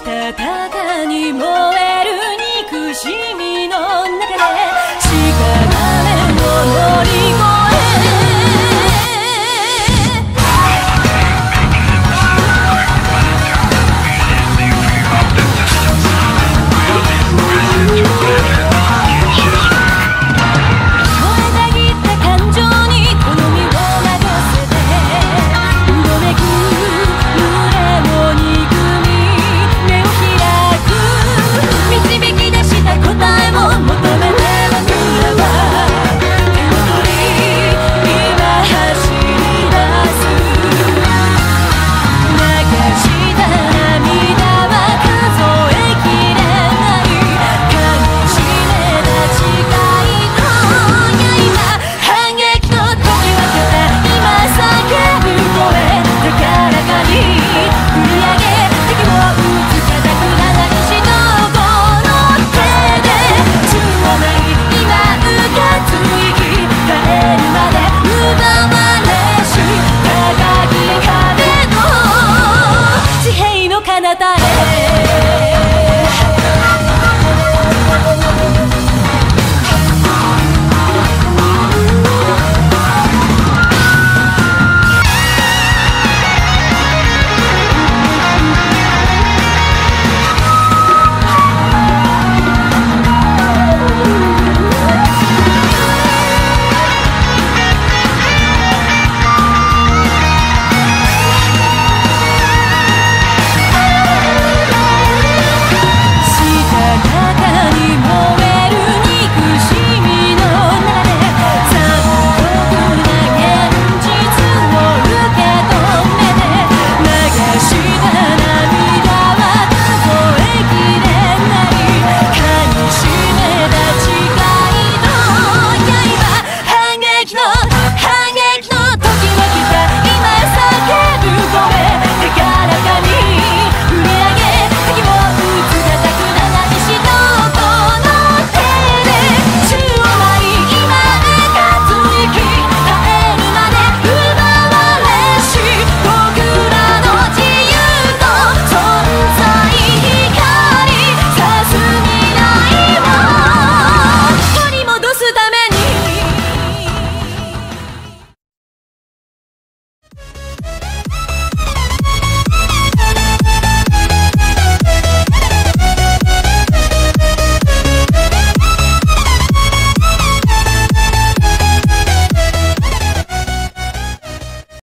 たただに燃える憎しみ。